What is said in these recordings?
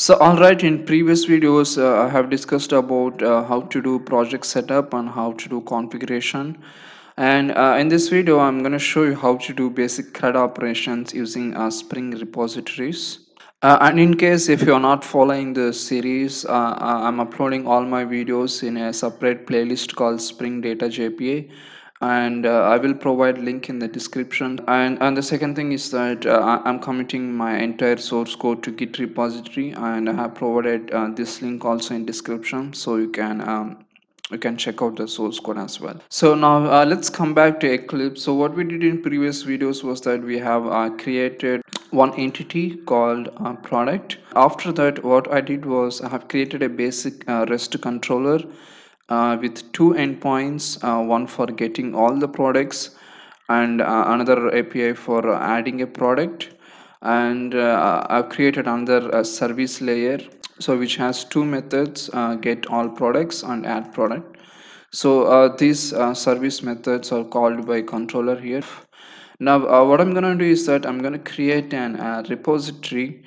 So alright, in previous videos uh, I have discussed about uh, how to do project setup and how to do configuration and uh, in this video I'm going to show you how to do basic CRUD operations using uh, Spring repositories. Uh, and in case if you're not following the series, uh, I'm uploading all my videos in a separate playlist called Spring Data JPA and uh, I will provide link in the description. And and the second thing is that uh, I'm committing my entire source code to git repository and I have provided uh, this link also in description so you can um, you can check out the source code as well. So now uh, let's come back to eclipse. So what we did in previous videos was that we have uh, created one entity called uh, product. After that what i did was i have created a basic rest controller uh, with two endpoints uh, one for getting all the products and uh, another API for adding a product. And uh, I've created another uh, service layer so which has two methods uh, get all products and add product. So these service methods are called by controller here. Now what I'm gonna do is that I'm gonna create an repository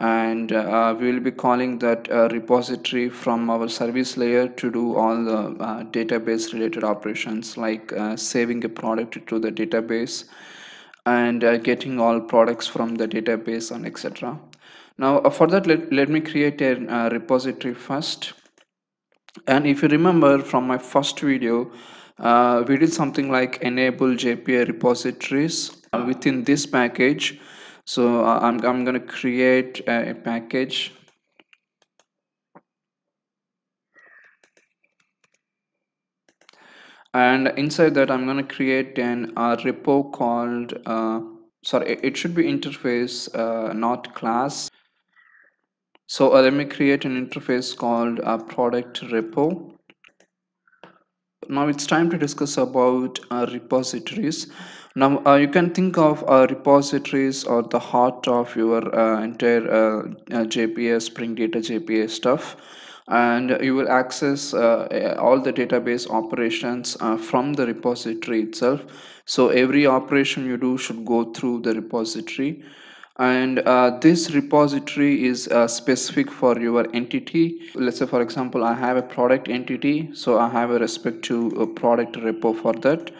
and uh, we will be calling that uh, repository from our service layer to do all the uh, database related operations like uh, saving a product to the database and uh, getting all products from the database and etc now uh, for that let, let me create a repository first. And if you remember from my first video we did something like enable JPA repositories within this package so uh, I'm, I'm going to create a, a, package. And inside that I'm going to create an a repo called uh, sorry it should be interface uh, not class. So uh, let me create an interface called a product repo. Now it's time to discuss about uh, repositories now uh, you can think of uh, repositories or the heart of your uh, entire uh, uh, JPA Spring Data JPA stuff. And you will access uh, all the database operations from the repository itself. So every operation you do should go through the repository and uh, this repository is uh, specific for your entity. Let's say for example i have a product entity so i have a respect to a product repo for that.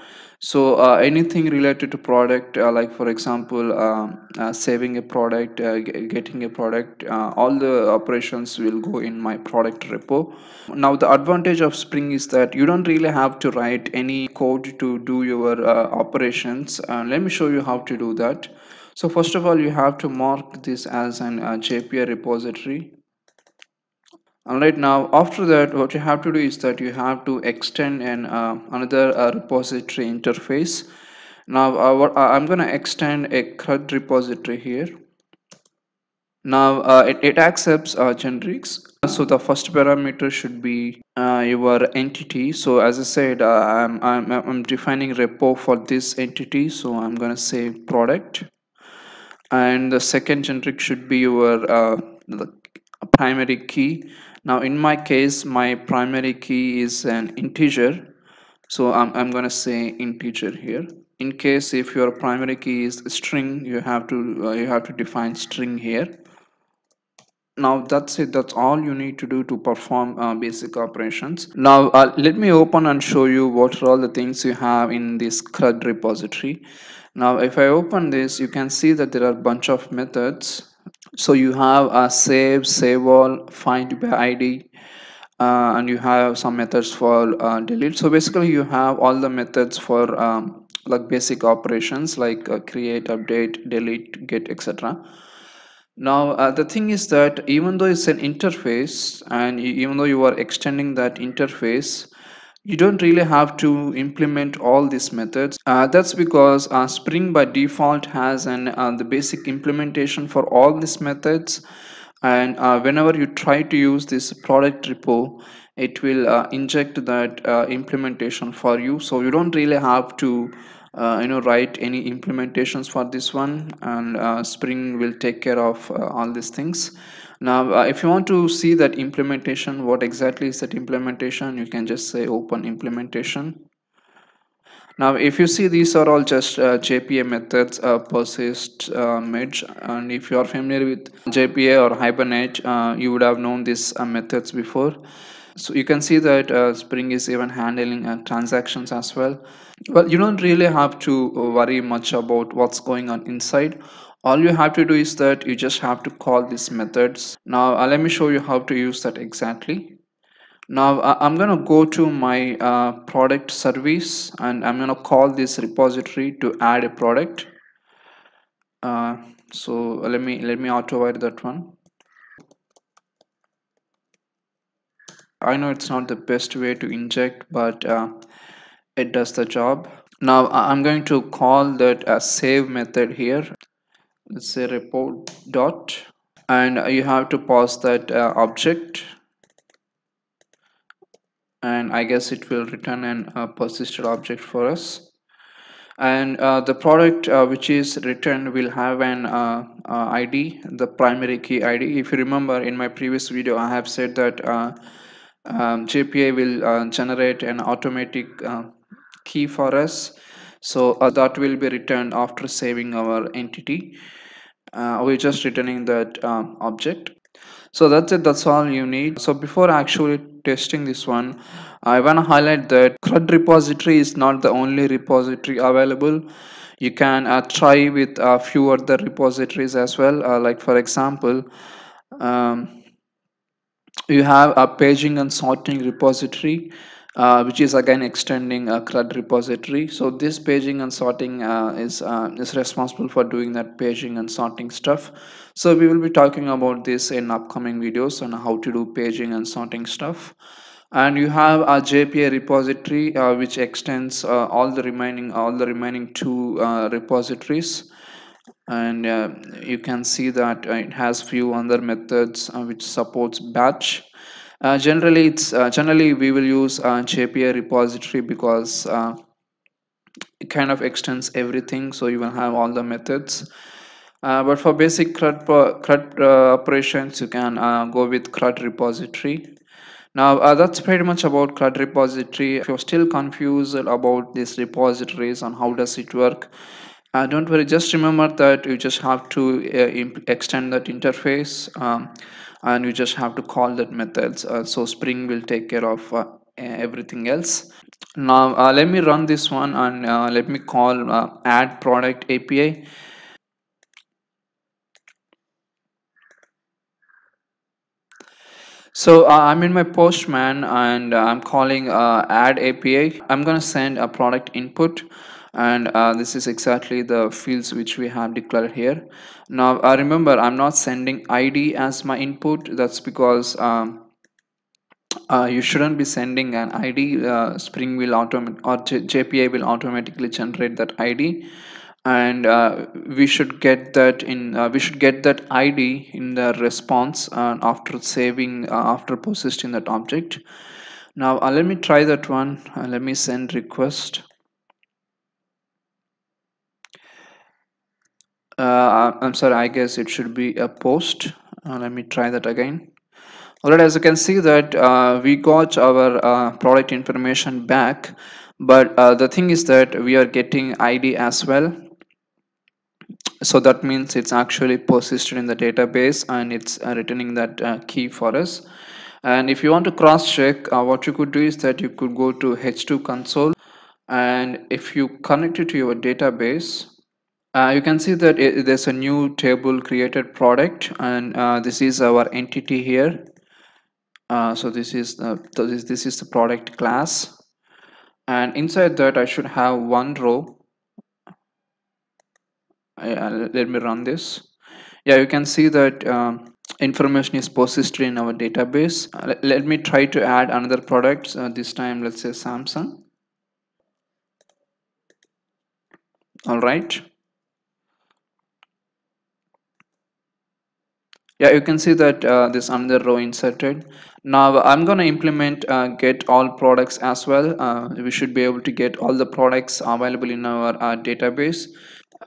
So uh, anything related to product uh, like for example um, uh, saving a product uh, getting a product all the operations will go in my product repo. Now the advantage of spring is that you don't really have to write any code to do your operations. Let me show you how to do that so first of all you have to mark this as an jpa repository. And right now after that what you have to do is that you have to extend an uh, another uh, repository interface. Now uh, uh, I'm gonna extend a CRUD repository here. Now uh, it, it accepts uh, generics. So the first parameter should be your entity. So as I said I'm, I'm, I'm defining repo for this entity. So I'm gonna say product and the second generic should be your primary key. Now in my case my primary key is an integer. So I'm, I'm gonna say integer here. In case if your primary key is string you have to uh, you have to define string here. Now that's it. That's all you need to do to perform uh, basic operations. Now uh, let me open and show you what are all the things you have in this CRUD repository now if I open this you can see that there are a bunch of methods. So you have a save save all find by id uh, and you have some methods for uh, delete. So basically you have all the methods for um, like basic operations like uh, create update delete get etc now uh, the thing is that even though it's an interface and even though you are extending that interface you don't really have to implement all these methods. Uh, that's because uh, spring by default has an uh, the basic implementation for all these methods. And uh, whenever you try to use this product repo it will uh, inject that uh, implementation for you. So you don't really have to you know write any implementations for this one and spring will take care of all these things. Now uh, if you want to see that implementation what exactly is that implementation you can just say open implementation. Now if you see these are all just uh, jpa methods uh, persist uh, merge and if you are familiar with jpa or hibernate uh, you would have known these uh, methods before so you can see that uh, spring is even handling uh, transactions as well. Well you don't really have to worry much about what's going on inside. All you have to do is that you just have to call these methods. Now uh, let me show you how to use that exactly. Now I'm gonna go to my uh, product service and I'm gonna call this repository to add a product. Uh, so let me let me autowire that one I know it's not the best way to inject but uh, it does the job. Now I'm going to call that a save method here. Let's say report dot and you have to pass that uh, object. And I guess it will return an uh, persisted object for us. And uh, the product uh, which is returned will have an uh, uh, ID the primary key ID if you remember in my previous video I have said that uh, um, JPA will generate an automatic key for us. So that will be returned after saving our entity. We're just returning that um, object. So that's it. That's all you need. So before actually testing this one i want to highlight that crud repository is not the only repository available. You can uh, try with a few other repositories as well. Uh, like for example um, you have a paging and sorting repository uh, which is again extending a CRUD repository. So this paging and sorting uh, is, uh, is responsible for doing that paging and sorting stuff. So we will be talking about this in upcoming videos on how to do paging and sorting stuff. And you have a JPA repository uh, which extends uh, all the remaining all the remaining two uh, repositories and you can see that it has few other methods which supports batch. Uh, generally it's uh, generally we will use uh, JPA repository because uh, it kind of extends everything so you will have all the methods. Uh, but for basic CRUD, CRUD uh, operations you can go with CRUD repository. Now that's pretty much about CRUD repository. If you're still confused about these repositories and how does it work uh, don't worry just remember that you just have to uh, extend that interface um, and you just have to call that methods. Uh, so spring will take care of uh, everything else. Now uh, let me run this one and uh, let me call uh, add product api so uh, i'm in my postman and i'm calling add api i'm gonna send a product input and uh, this is exactly the fields which we have declared here. Now uh, remember i'm not sending id as my input. That's because um, uh, you shouldn't be sending an id uh, spring will automate or J jpa will automatically generate that id and uh, we should get that in uh, we should get that id in the response after saving after persisting that object. Now let me try that one. Let me send request uh, I'm sorry I guess it should be a post. Uh, let me try that again. Alright as you can see that uh, we got our uh, product information back but uh, the thing is that we are getting ID as well. So that means it's actually persisted in the database and it's uh, returning that key for us. And if you want to cross check what you could do is that you could go to h2 console and if you connect it to your database uh, you can see that it, there's a new table created product and uh, this is our entity here. Uh, so this is the this, this is the product class. And inside that I should have one row. Let me run this. Yeah you can see that um, information is persisted in our database. Uh, let, let, me try to add another product uh, this time let's say Samsung. All right yeah you can see that uh, this another row inserted. Now i'm going to implement uh, get all products as well. Uh, we should be able to get all the products available in our uh, database.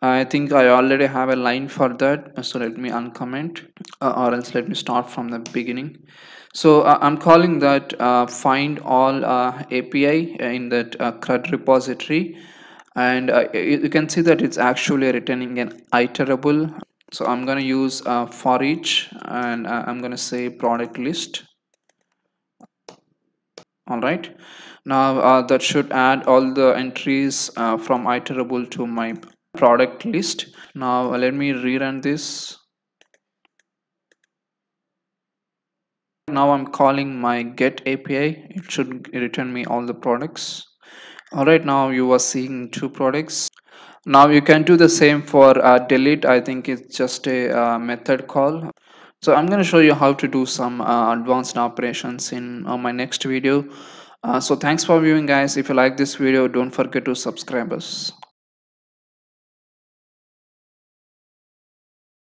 I think i already have a line for that so let me uncomment uh, or else let me start from the beginning. So uh, i'm calling that find all api in that crud repository. And you can see that it's actually returning an iterable so i'm going to use uh, for each and uh, i'm going to say product list. All right. Now uh, that should add all the entries uh, from iterable to my product list. Now uh, let me rerun this. Now i'm calling my get api it should return me all the products. All right. Now you are seeing two products now you can do the same for uh, delete. I think it's just a uh, method call. So i'm going to show you how to do some uh, advanced operations in uh, my next video. Uh, so thanks for viewing guys. If you like this video don't forget to subscribe us